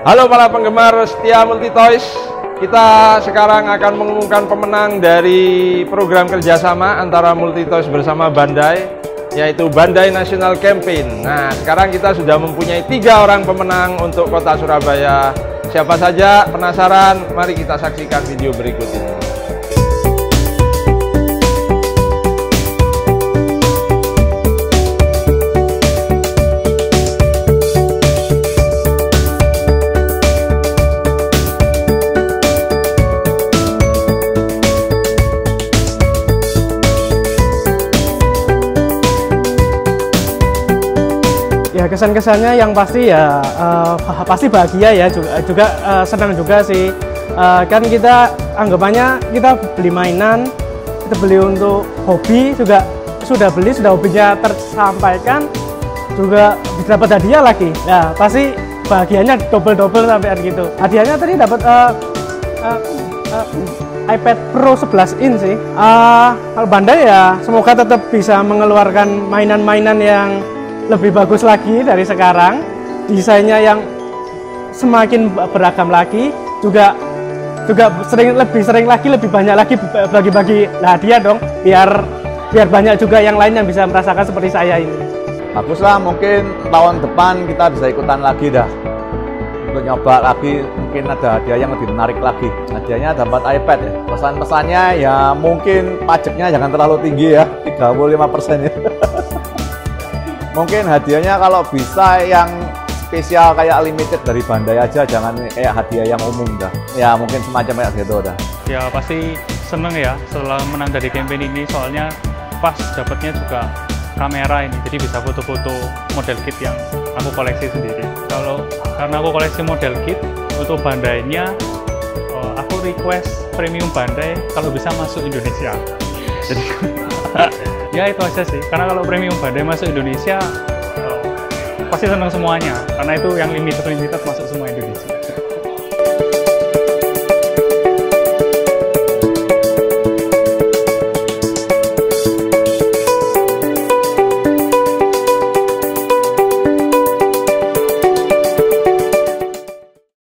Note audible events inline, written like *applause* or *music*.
Halo para penggemar setia Multi Toys. Kita sekarang akan mengumumkan pemenang dari program kerjasama antara Multi Toys bersama Bandai, yaitu Bandai National Campaign. Nah, sekarang kita sudah mempunyai tiga orang pemenang untuk kota Surabaya. Siapa saja penasaran? Mari kita saksikan video berikut ini. Kesan-kesannya yang pasti ya uh, pasti bahagia ya juga juga uh, senang juga sih. Uh, kan kita anggapannya kita beli mainan kita beli untuk hobi juga sudah beli sudah hobinya tersampaikan juga dapat hadiah lagi. Ya pasti bahagianya double-double sampai gitu. Hadiahnya tadi dapat uh, uh, uh, iPad Pro 11 in sih. Uh, kalau Bandai ya semoga tetap bisa mengeluarkan mainan-mainan yang lebih bagus lagi dari sekarang. Desainnya yang semakin beragam lagi juga juga sering lebih sering lagi lebih banyak lagi bagi-bagi. Hadiah dong biar biar banyak juga yang lain yang bisa merasakan seperti saya ini. Baguslah mungkin tahun depan kita bisa ikutan lagi dah. Untuk nyoba lagi mungkin ada hadiah yang lebih menarik lagi. Hadiahnya dapat iPad ya. Pesan-pesannya ya mungkin pajaknya jangan terlalu tinggi ya. 35 persen ya *laughs* mungkin hadiahnya kalau bisa yang spesial kayak limited dari Bandai aja jangan kayak hadiah yang umum dah. Ya mungkin semacam kayak gitu dah. Ya pasti seneng ya setelah menang dari campaign ini soalnya pas dapatnya juga kamera ini jadi bisa foto-foto model kit yang aku koleksi sendiri. Kalau karena aku koleksi model kit untuk Bandainya eh, aku request premium Bandai kalau bisa masuk Indonesia jadi *laughs* ya itu aja sih. Karena kalau premium badai masuk Indonesia uh, pasti senang semuanya. Karena itu yang limited limited masuk semua Indonesia